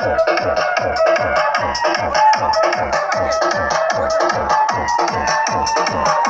Thank you.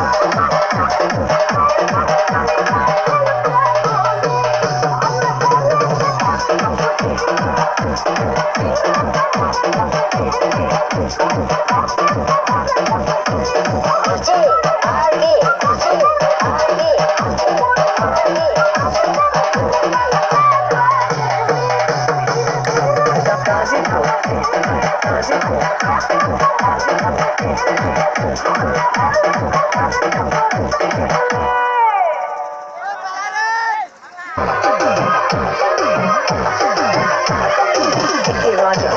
Roger.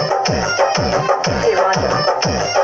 Hey, Roger.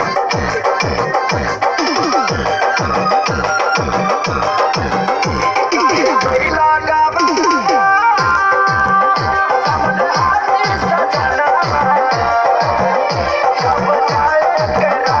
आए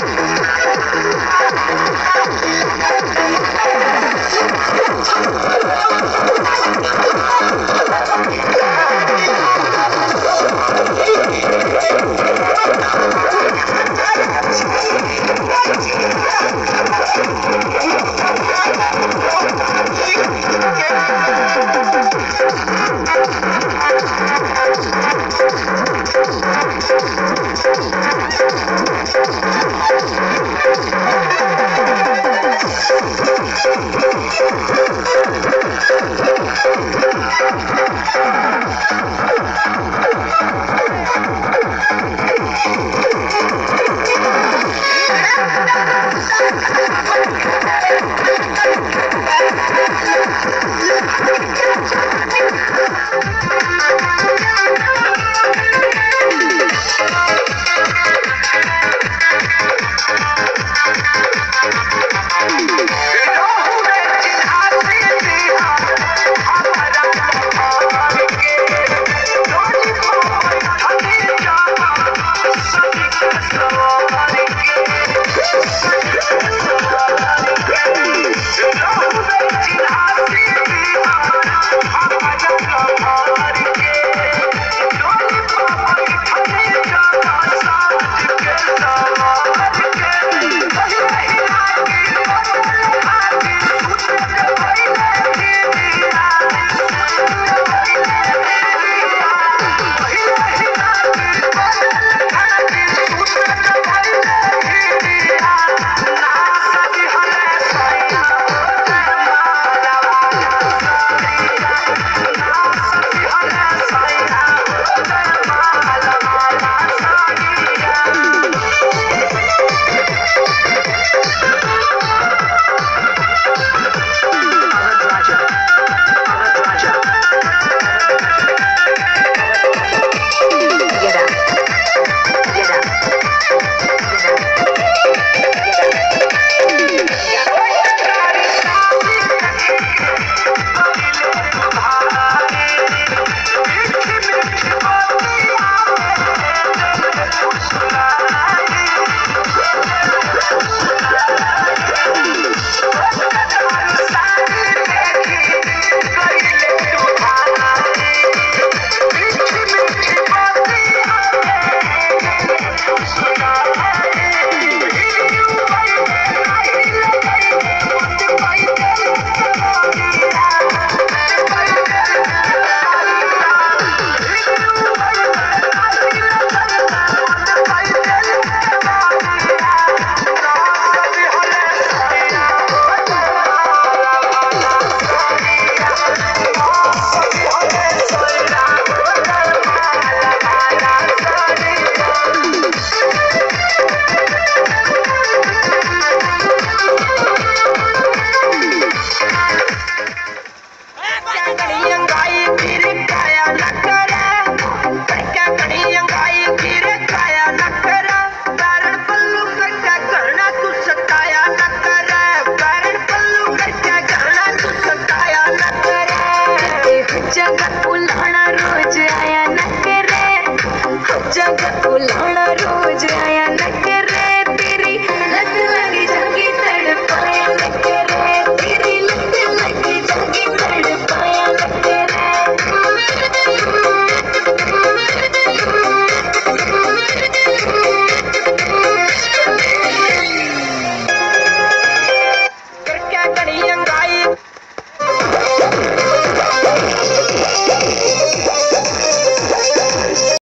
Thank you.